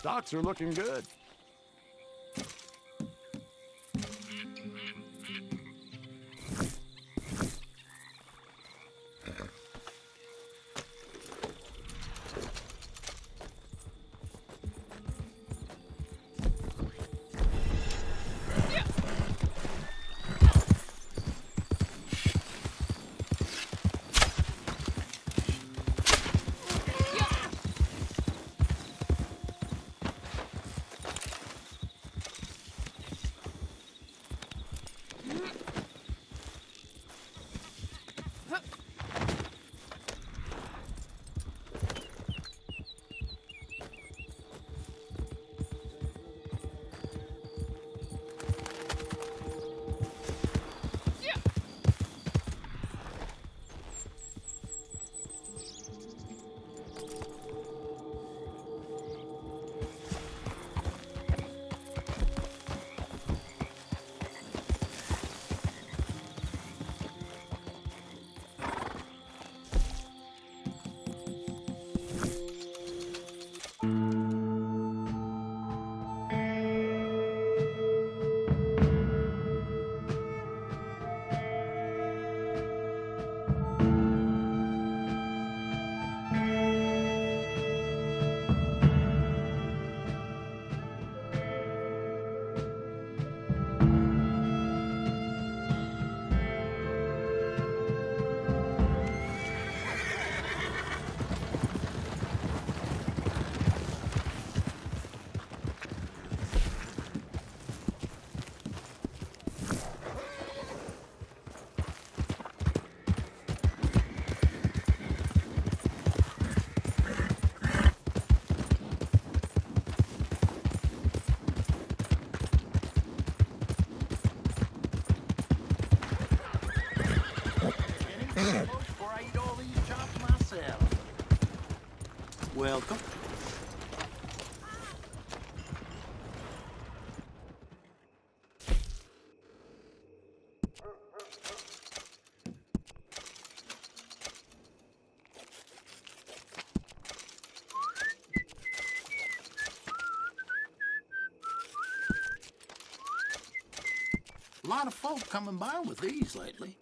Stocks are looking good. Welcome. A lot of folk coming by with these lately.